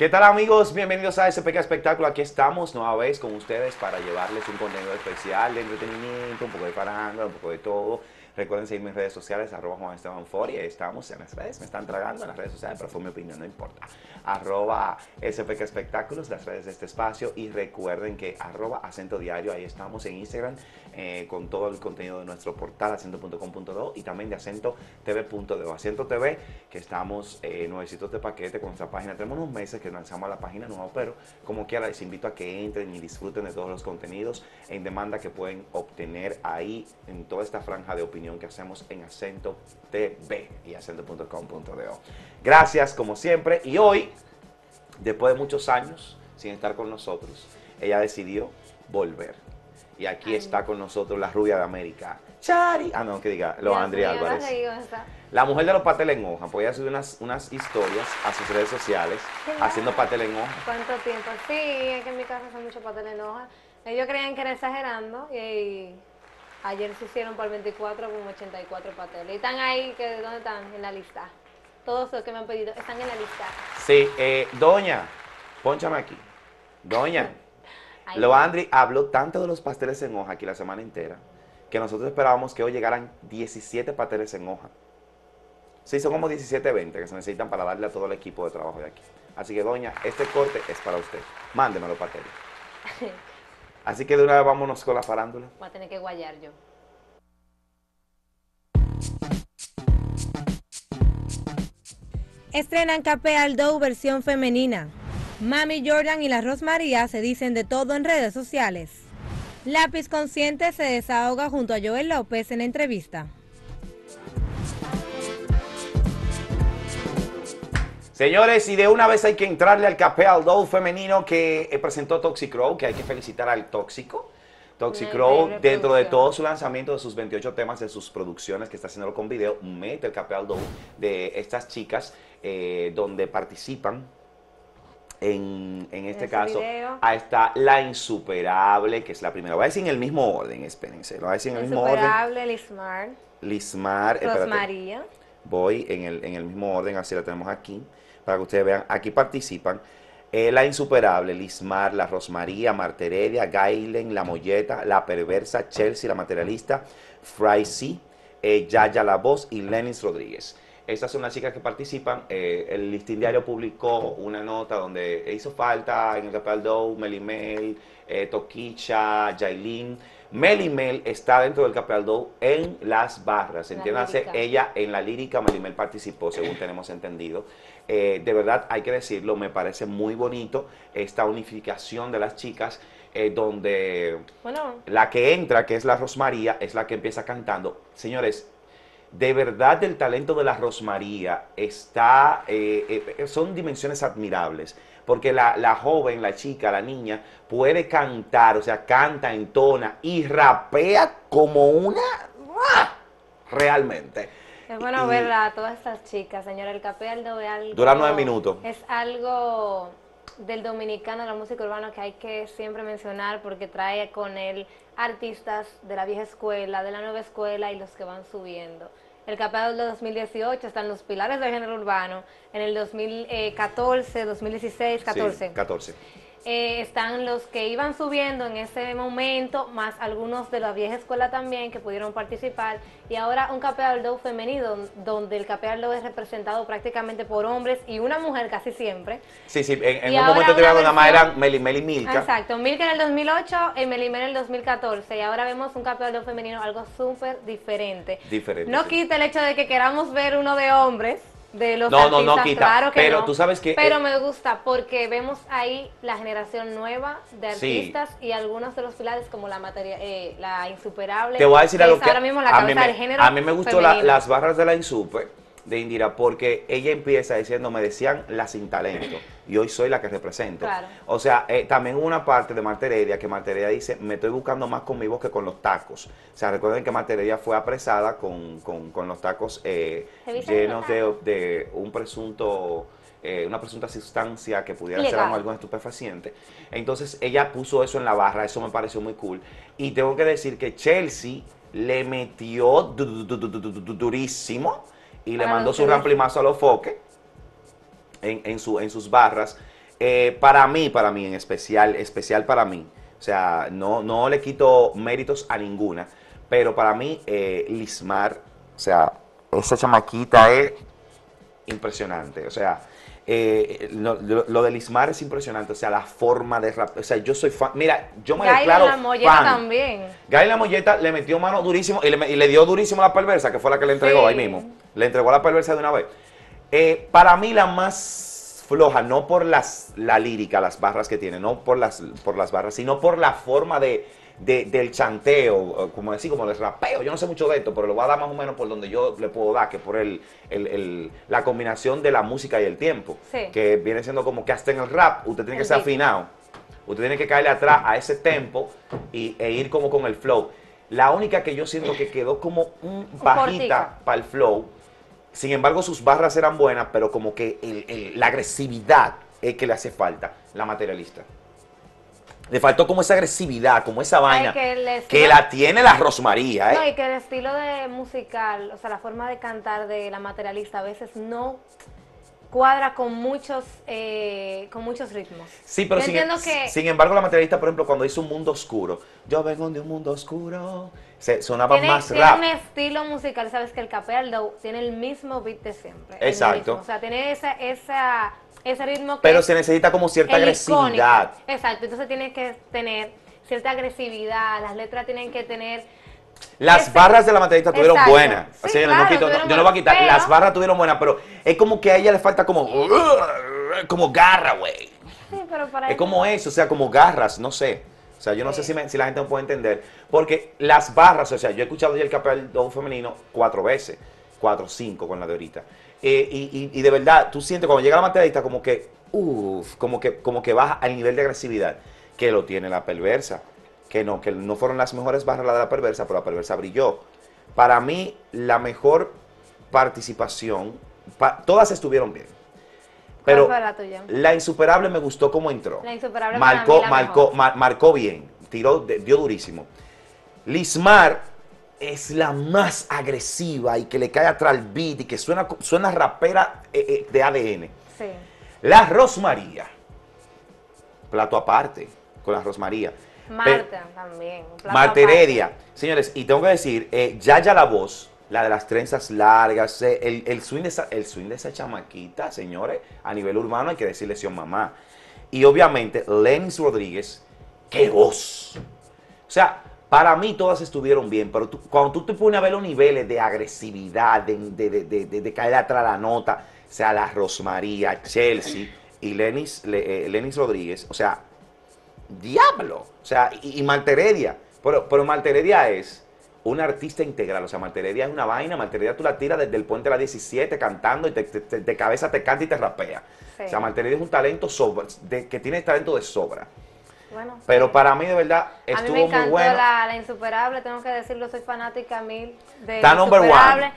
¿Qué tal amigos? Bienvenidos a SPK Espectáculo. Aquí estamos nueva vez con ustedes para llevarles un contenido especial de entretenimiento, un poco de farándula, un poco de todo. Recuerden seguirme en redes sociales, arroba Juan Esteban Fori. Estamos en las redes, me están tragando en las redes sociales, pero fue mi opinión, no importa. Arroba SPK Espectáculos, las redes de este espacio. Y recuerden que arroba acento diario, ahí estamos en Instagram eh, con todo el contenido de nuestro portal acento.com.do y también de acento tv.do. Acento TV, que estamos eh, nuevecitos de paquete con nuestra página. Tenemos unos meses que lanzamos la página nueva, pero como quiera les invito a que entren y disfruten de todos los contenidos en demanda que pueden obtener ahí en toda esta franja de opinión que hacemos en Acento TV y acento.com.do. Gracias como siempre y hoy, después de muchos años sin estar con nosotros, ella decidió volver. Y aquí está con nosotros la rubia de América, Chari. Ah, no, que diga, lo Andrea Álvarez. La mujer de los pasteles en hoja, pues ella subió unas, unas historias a sus redes sociales haciendo pasteles en hoja. ¿Cuánto tiempo? Sí, es que en mi casa son muchos pasteles en hoja. Ellos creían que era exagerando y Ayer se hicieron por el 24 con 84 pasteles. Y están ahí, que ¿dónde están? En la lista. Todos los que me han pedido están en la lista. Sí, eh, doña, ponchame aquí. Doña, Loandri habló tanto de los pasteles en hoja aquí la semana entera que nosotros esperábamos que hoy llegaran 17 pasteles en hoja. Sí, son como 17, 20 que se necesitan para darle a todo el equipo de trabajo de aquí. Así que, doña, este corte es para usted. Mándeme los pasteles. Así que de una vez vámonos con la farándula. Voy a tener que guayar yo. Estrenan Capé Aldo versión femenina. Mami Jordan y la Rosmaría se dicen de todo en redes sociales. Lápiz Consciente se desahoga junto a Joel López en entrevista. Señores, y de una vez hay que entrarle al capé al dough femenino que eh, presentó Toxic Crow, que hay que felicitar al tóxico. Toxic Crow, dentro de todo su lanzamiento de sus 28 temas, de sus producciones que está haciendo con video, mete el capé al dough de estas chicas eh, donde participan en, este caso, ahí está La Insuperable, que es la primera. Voy a decir en el mismo orden, espérense. Lo voy a decir en el mismo orden. Insuperable, Lismar. Lismar. Rosmaría. Voy en el, en el mismo orden, así la tenemos aquí para que ustedes vean. Aquí participan eh, La Insuperable, Lismar, La Rosmaría, Marteredia, Gailen, La Molleta, La Perversa, Chelsea, La Materialista, Fry eh, Yaya La Voz y Lenis Rodríguez. Estas son las chicas que participan. Eh, el listín diario publicó una nota donde hizo falta en el Capel Dow, Melimel, Toquicha, Jailin. Melimel está dentro del Capel Dow en las barras. Entiéndase, ella en la lírica Melimel participó, según tenemos entendido. Eh, de verdad, hay que decirlo, me parece muy bonito esta unificación de las chicas. donde la que entra, que es la Rosmaría, es la que empieza cantando. Señores, de verdad el talento de la Rosmaría está, eh, eh, son dimensiones admirables, porque la, joven, la chica, la niña, puede cantar, o sea, canta, entona y rapea como una... ¡ah! Realmente. Es bueno ver a todas estas chicas, señora. El capeldo es algo... Dura nueve minutos. Es algo del dominicano, la música urbana, que hay que siempre mencionar porque trae con él artistas de la vieja escuela, de la nueva escuela y los que van subiendo. El campeonato del 2018 están los pilares del género urbano. En el 2014, 2016, 14. 14. Eh, están los que iban subiendo en ese momento, más algunos de la vieja escuela también que pudieron participar, y ahora un capealdo femenino, donde el capealdo es representado prácticamente por hombres y una mujer casi siempre. Sí, sí, en, un momento te nada más eran Meli, Meli Milka. Exacto, Milka en el 2008 y Meli en el 2014, y ahora vemos un capealdo femenino algo súper diferente. Diferente. No quita el hecho de que queramos ver uno de hombres, de los no, artistas, no, no, quita. claro que pero tú sabes que... Pero eh, me gusta porque vemos ahí la generación nueva de artistas y algunos de los pilares como la materia, eh, la insuperable. Te voy a decir algo que, ahora mismo la a, mí me, del género a mí me gustó las barras de la insuper de Indira porque ella empieza diciendo, me decían la sin talento y hoy soy la que represento. O sea, eh, también una parte de Marta Heredia que Marta Heredia dice, me estoy buscando más con mi voz que con los tacos. O sea, recuerden que Marta Heredia fue apresada con, los tacos eh, llenos de, un presunto... Eh, una presunta sustancia que pudiera ser algo estupefaciente. Entonces ella puso eso en la barra, eso me pareció muy cool. Y tengo que decir que Chelsea le metió durísimo y le mandó su ramplimazo a los foques en, su, en sus barras. eh, para mí, para mí en especial, especial para mí, o sea, no, no le quito méritos a ninguna, pero para mí eh, Lismar, o sea, esa chamaquita es impresionante, o sea, eh, lo, lo- lo de Lismar es impresionante, o sea, la forma de rap, o sea, yo soy fan, mira, yo me Gaila declaro la molleta fan. también. Gaby la molleta le metió mano durísimo y le, y le dio durísimo la perversa, que fue la que le entregó Sí. ahí mismo. Le entregó la perversa de una vez. Eh, para mí la más floja, no por las, la lírica, las barras que tiene, no por las, por las barras, sino por la forma de, de- del chanteo, como decir, como el rapeo. Yo no sé mucho de esto, pero lo voy a dar más o menos por donde yo le puedo dar, que por el, el- el- la combinación de la música y el tiempo. Sí. Que viene siendo como que hasta en el rap usted tiene que ser afinado. Usted tiene que caerle atrás a ese tempo y, e ir como con el flow. La única que yo siento que quedó como un bajita para el flow. Sin embargo, sus barras eran buenas, pero como que el- la agresividad es que le hace falta, la materialista. Le faltó como esa agresividad, como esa vaina que la tiene la Rosmaría, No, ¿eh? y que el estilo de musical, o sea, la forma de cantar de la materialista a veces no cuadra con muchos eh, con muchos ritmos. Sí, pero sin, entiendo que sin embargo, la materialista, por ejemplo, cuando hizo un mundo oscuro, yo vengo de un mundo oscuro, se, sonaba tiene, más tiene rap. un estilo musical, sabes que el Capel Do tiene el mismo beat de siempre. Exacto. O sea, tiene esa, esa, ese ritmo que Pero se necesita como cierta agresividad. icónico. Exacto, entonces tiene que tener cierta agresividad, las letras tienen que tener Las Ese- barras de la materialista tuvieron Exacto. buenas. Sí, O sea, yo no claro, quito- no- yo no voy a quitar. buenas, Las pero- barras tuvieron buenas, pero es como que a ella le falta como. Como garra, güey. Sí, pero para Es como eso, o sea, como garras, no sé. O sea, yo no sé si, me- si la gente me puede entender. Porque las barras, o sea, yo he escuchado ya el do femenino cuatro veces, cuatro, cinco con la de ahorita. Eh, y, y- y de verdad, tú sientes cuando llega la materialista como que, uff, como que, como que baja al nivel de agresividad que lo tiene la perversa. Que no, que no fueron las mejores barras la de la perversa, pero la perversa brilló. Para mí, la mejor participación, pa- todas estuvieron bien. Pero ¿Cuál fue la insuperable me gustó cómo entró. La Insuperable para marcó, mí la marcó, mar- marcó bien, tiró, dio durísimo. Lismar es la más agresiva y que le cae atrás el beat y que suena, suena rapera eh, eh, de ADN. Sí. La Rosmaría, plato aparte con la Rosmaría. Pe- Marta también. Marta. Heredia. Señores, y tengo que decir, eh, Yaya la voz, la de las trenzas largas, eh, el, el swing de esa, el swing de esa chamaquita, señores, a nivel urbano hay que decirle sí mamá. Y obviamente, Lenis Rodríguez, qué voz. O sea, para mí todas estuvieron bien, pero tú- cuando tú te pones a ver los niveles de agresividad, de, de, de, de- caer atrás la nota, o sea, la Rosmaría, Chelsea y Lenis, Le- eh, Lenis Rodríguez, o sea, diablo. O sea, y, y Marta Heredia. Pero, pero Marta Heredia es una artista integral. O sea, Marta Heredia es una vaina. Marta Heredia tú la tiras desde el puente de la 17 cantando y te, te- te- de cabeza te canta y te rapea. Sí. O sea, Marta Heredia es un talento sobra, de, que tiene talento de sobra. Bueno, sí. Pero para mí, de verdad, a mí me estuvo encantó muy bueno. la, la insuperable, tengo que decirlo, soy fanática mil de Está La number one. Insuperable.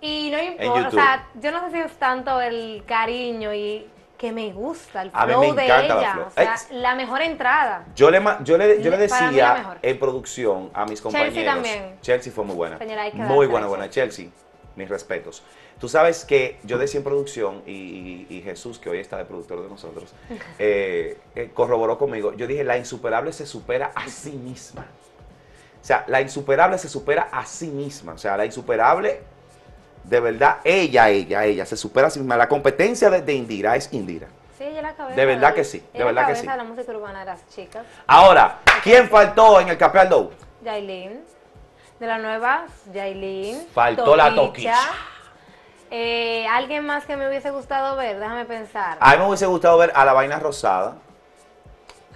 Y no importa, o sea, yo no sé si es tanto el cariño y que me gusta el flow me de ella. flow. O sea, Ex- la mejor entrada. Yo le, yo le, yo le decía en producción a mis compañeros. también. Chelsea fue muy buena. Señora, muy buena, buena. Chelsea, mis respetos. Tú sabes que yo decía en producción y, y- y Jesús, que hoy está de productor de nosotros, eh, eh, corroboró conmigo. Yo dije, la insuperable se supera a sí misma. O sea, la insuperable se supera a sí misma. O sea, la insuperable, de verdad, ella, ella, ella, se supera a sí misma. La competencia de, de Indira es Indira. Sí, ella la cabeza. De verdad que sí, de la verdad que sí. de la música urbana de las chicas. Ahora, ¿quién faltó en el Capeal Dow? Yailin. De la nueva, Yailin. Faltó la Toquicha. Eh, Alguien más que me hubiese gustado ver, déjame pensar. A mí me hubiese gustado ver a la vaina rosada,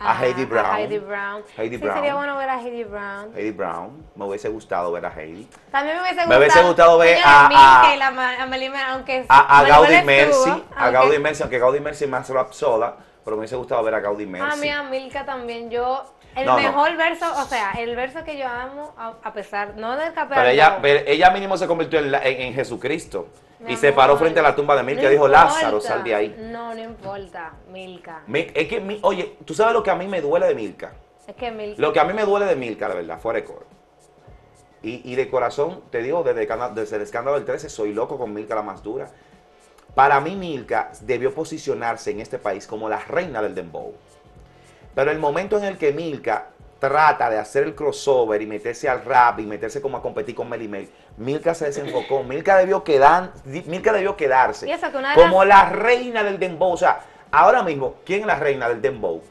a Ah, Heidi Brown. A Heidi Brown. Heidi sí, Brown. sería bueno ver a Heidi Brown. Heidi Brown. Me hubiese gustado ver a Heidi. También me hubiese Me gustado. hubiese gustado ver a- a- Ma- Amelie Mer- aunque A, a Gaudí Mercy, a Gaudí Mercy, aunque Gaudí Mercy más rap sola, pero me hubiese gustado ver a Gaudí A mí Mercy. a Milka también. Yo, el No, no. mejor verso, o sea, el verso que yo amo, a, a pesar, no del capel. Pero ella, pero ella mínimo se convirtió en, la- en- en Jesucristo Mi y se paró frente a la tumba de Milka no y dijo, importa. Lázaro, sal de ahí. No, no importa, Milka. Mi- es que, mi- oye, tú sabes lo que a mí me duele de Milka. Es que Milka. Lo que a mí me duele de Milka, la verdad, fuera de coro. Y, y de corazón, te digo, desde, desde el escándalo del 13, soy loco con Milka la más dura. Para mí Milka debió posicionarse en este país como la reina del dembow. Pero el momento en el que Milka trata de hacer el crossover y meterse al rap y meterse como a competir con Melimel, Milka se desenfocó. Milka debió, quedar, Milka debió quedarse Y como la reina del dembow. O sea, ahora mismo, ¿quién es la reina del dembow?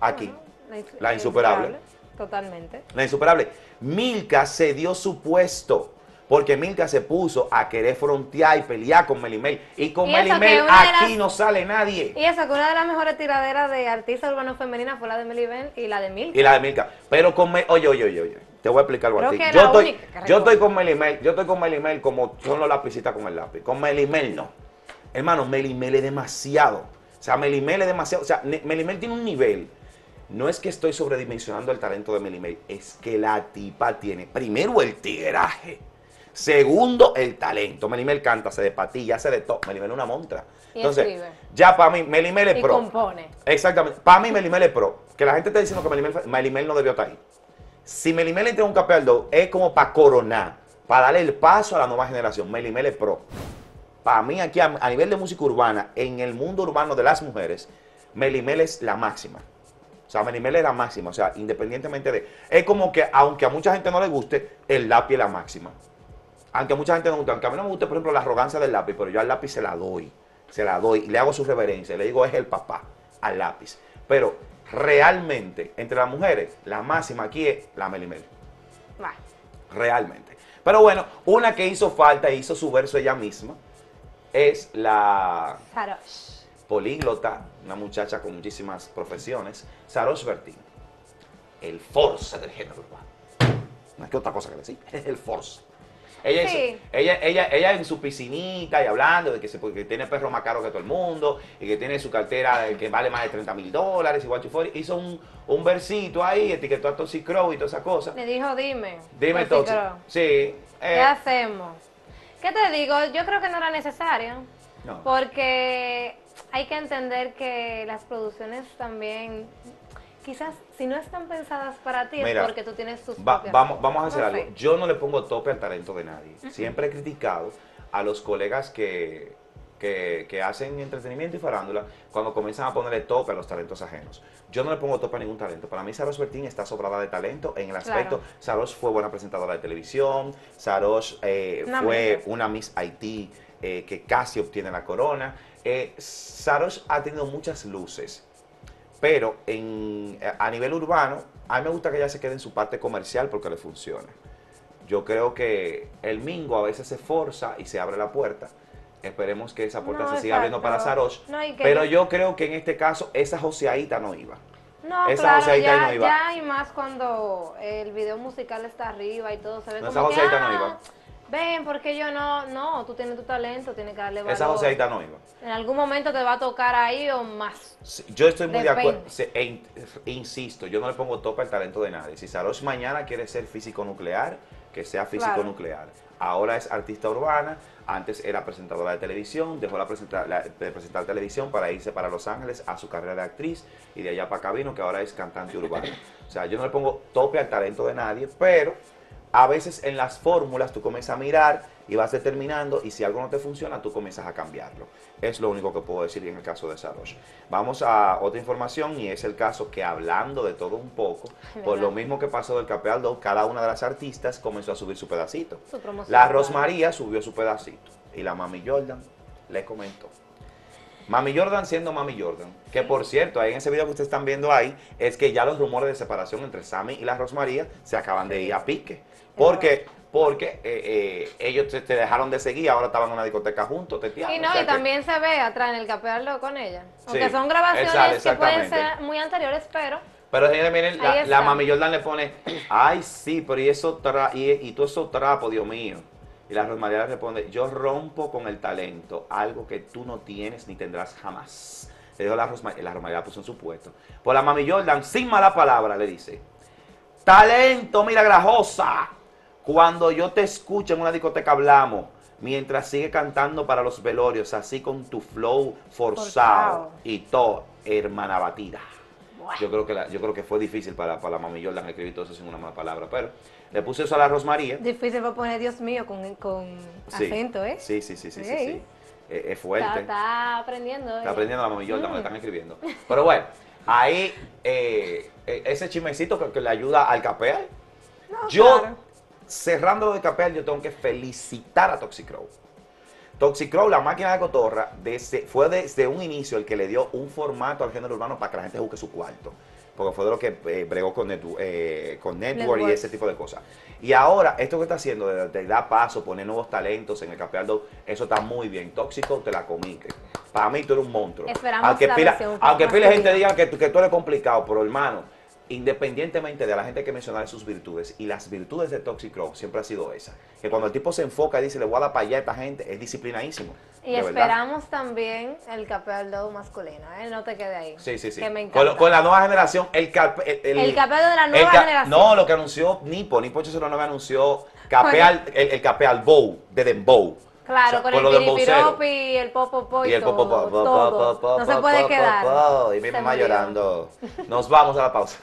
Aquí. ins- La insuperable. Totalmente. La insuperable. Milka se dio su puesto. Porque Milka se puso a querer frontear y pelear con Melimel. Y con Y Melimel aquí las- no sale nadie. Y eso, que una de las mejores tiraderas de artistas urbanos femeninas fue la de Melly Ben y la de Milka. Y la de Milka. Pero con Me- oye, oye, oye, oye. Te voy a explicar algo a Creo ti. que es Yo estoy, yo estoy con Melimel, yo estoy con Melimel como son los lapicitas con el lápiz. Con Melimel no. Hermano, Melimel es demasiado. O sea, Melimel es demasiado. O sea, Melimel tiene un nivel. No es que estoy sobredimensionando el talento de Melimel, es que la tipa tiene primero el tigueraje. Segundo, el talento. Melimel canta, se de patilla, hace de todo. Melimel es una montra. Y Entonces, escribe. ya para mí, Melimel es Y pro. compone. Exactamente. Para mí, Melimel es pro. Que la gente está diciendo que Melimel, Melimel no debió estar ahí. Si Melimel entra en un campeonato, es como para coronar, para darle el paso a la nueva generación. Melimel es pro. Para mí, aquí, a, a nivel de música urbana, en el mundo urbano de las mujeres, Melimel es la máxima. O sea, Melimel es la máxima. O sea, independientemente de. Es como que, aunque a mucha gente no le guste, el lápiz es la máxima. Aunque a mucha gente no le guste, aunque a mí no me guste, por ejemplo, la arrogancia del lápiz, pero yo al lápiz se la doy. Se la doy y le hago su reverencia. Le digo, es el papá al lápiz. Pero realmente, entre las mujeres, la máxima aquí es la Melimel. Realmente. Pero bueno, una que hizo falta e hizo su verso ella misma es la Sarosh. políglota, una muchacha con muchísimas profesiones, Sarosh Bertín. El force del género urbano. No es que otra cosa que decir, es el force. Ella, Sí. ella, ella, ella en su piscinita y hablando de que, se, que tiene perro más caro que todo el mundo y que tiene su cartera que vale más de 30 mil dólares, igual Chufori, hizo un, un versito ahí, etiquetó a Toxic Crow y toda esa cosa. Le dijo, dime. Dime Toxic Toxic. Crow, Sí. eh, ¿Qué hacemos? ¿Qué te digo? Yo creo que no era necesario. No. Porque hay que entender que las producciones también, quizás si no están pensadas para ti, Mira, es porque tú tienes tus Va- propias vamos, vamos a hacer No algo. sé. Yo no le pongo tope al talento de nadie. Siempre he criticado a los colegas que, que, que hacen entretenimiento y farándula cuando comienzan a ponerle tope a los talentos ajenos. Yo no le pongo tope a ningún talento. Para mí, Sarosh Bertín está sobrada de talento en el aspecto. Claro. Sarosh fue buena presentadora de televisión. Sarosh eh, fue una Miss Haití eh, que casi obtiene la corona. Eh, Sarosh ha tenido muchas luces. Pero en, a nivel urbano, a mí me gusta que ella se quede en su parte comercial porque le funciona. Yo creo que el Mingo a veces se forza y se abre la puerta. Esperemos que esa puerta No, se siga abriendo para. Sarosh. No, que pero yo- creo que en este caso esa joseadita no iba. No, Esa claro, joseadita ya, no iba. ya y más cuando el video musical está arriba y todo se ve No, esa como que, joseadita no ah, iba. Ven, porque yo no, no, tú tienes tu talento, tienes que darle valor. Esa joseadita no iba. En algún momento te va a tocar ahí o más. Sí, Yo estoy muy de acuerdo. E in- insisto, yo no le pongo tope al talento de nadie. Si Sarosh mañana quiere ser físico nuclear, que sea físico Claro. nuclear. Ahora es artista urbana, antes era presentadora de televisión, dejó la presenta- la- de presentar televisión para irse para Los Ángeles a su carrera de actriz y de allá para acá vino que ahora es cantante urbana. O sea, yo no le pongo tope al talento de nadie, pero a veces en las fórmulas tú comienzas a mirar y vas determinando y si algo no te funciona tú comienzas a cambiarlo. Es lo único que puedo decir en el caso de Sarosh. Vamos a otra información y es el caso que hablando de todo un poco, por lo mismo que pasó del Capealdo, cada una de las artistas comenzó a subir su pedacito. Su. La Rosmaría subió su pedacito y la Mami Jordan le comentó. Mami Jordan siendo Mami Jordan, que por cierto, ahí en ese video que ustedes están viendo ahí, es que ya los rumores de separación entre Sammy y la Rosmaría se acaban de ir a pique. Porque, porque eh, eh, ellos te, te dejaron de seguir, ahora estaban en una discoteca juntos, teteando. Y no, o sea y que- también se ve atrás en el capearlo con ella. Aunque Sí, son grabaciones que pueden ser muy anteriores, pero Pero señores, miren, la. Mami Jordan le pone, ay sí, pero y eso tra y, y todo eso trapo, Dios mío. Y la Rosmaría le responde, yo rompo con el talento, algo que tú no tienes ni tendrás jamás. Le dijo la Rosmaría, la Rosmaría puso en su puesto. Por la Mami Jordan, sin mala palabra, le dice, talento, mira grajosa. Cuando yo te escucho en una discoteca hablamos, mientras sigue cantando para los velorios, así con tu flow forzado, Forzado. y todo, hermana batida. Yo creo que la- yo creo que fue difícil para, para la mami Jordan escribir todo eso sin una mala palabra, pero le puse eso a la Rosmaría. difícil va a poner Dios mío con, con Sí. acento, ¿eh? Sí, sí, sí, sí, sí, Sí. sí. eh, es fuerte. Está, está aprendiendo. Está ella. aprendiendo la mami Jordan, me lo están escribiendo. Pero bueno, ahí eh, eh, ese chismecito que, que le ayuda al capeal. yo, claro. cerrando lo de capeal, yo tengo que felicitar a Toxicrow. Toxicrow, la máquina de cotorra, desde, fue desde un inicio el que le dio un formato al género urbano para que la gente busque su cuarto. Porque fue de lo que eh, bregó con, Netu- eh, con Network y Network. ese tipo de cosas. Y ahora, esto que está haciendo, de, de dar paso, poner nuevos talentos en el Capeal 2, eso está muy bien. Tóxico, te la comiste. Para mí, tú eres un monstruo. Esperamos aunque la pila, aunque pila gente diga que, que tú eres complicado, pero hermano, independientemente de la gente que menciona sus virtudes, y las virtudes de Toxic Crow siempre ha sido esa. Que cuando el tipo se enfoca y dice, le voy a dar para allá a esta gente, es disciplinadísimo. Y verdad. esperamos también el Capel Doe masculino, ¿eh? No te quede ahí. Sí, sí, sí. Que me Con, encanta. con la nueva generación, el, cap- el, El Capel de la el nueva ca- generación. No, lo que anunció Nipo, Nipo 809 anunció Capeal, el, el Capeal Bow, de Dembow. Claro, O sea, con el piripiropi y el popopo y, Y el todo. po, todo. po, po, no se puede quedar. Y mi mamá llorando. Nos vamos a la pausa.